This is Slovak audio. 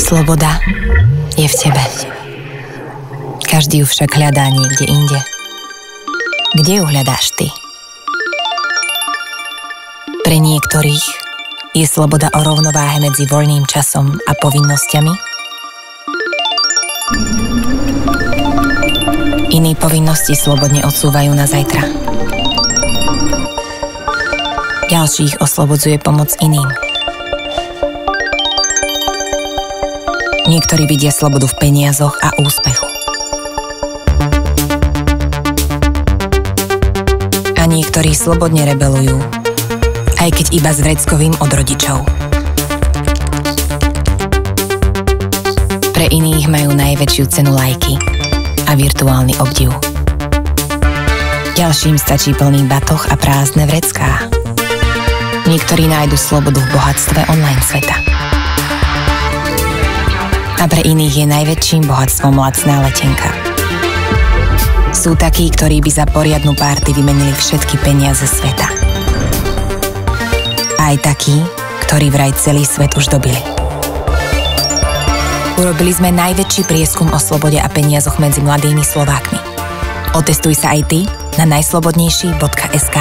Sloboda je v tebe. Každý ju však hľadá niekde inde. Kde ju hľadáš ty? Pre niektorých je sloboda o rovnováhe medzi voľným časom a povinnosťami. Iní povinnosti slobodne odsúvajú na zajtra. Ďalších oslobodzuje pomoc iným. Niektorí vidia slobodu v peniazoch a úspechu. A niektorí slobodne rebelujú, aj keď iba s vreckovým od rodičov. Pre iných majú najväčšiu cenu lajky a virtuálny obdiv. Ďalším stačí plný batoh a prázdne vrecká. Niektorí nájdu slobodu v bohatstve online sveta. A pre iných je najväčším bohatstvom lacná letenka. Sú takí, ktorí by za poriadnu párty vymenili všetky peniaze sveta. A aj takí, ktorí vraj celý svet už dobili. Urobili sme najväčší prieskum o slobode a peniazoch medzi mladými Slovákmi. Otestuj sa aj ty na najslobodnejší.sk.